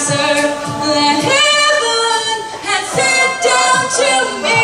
answer that heaven had sent down to me.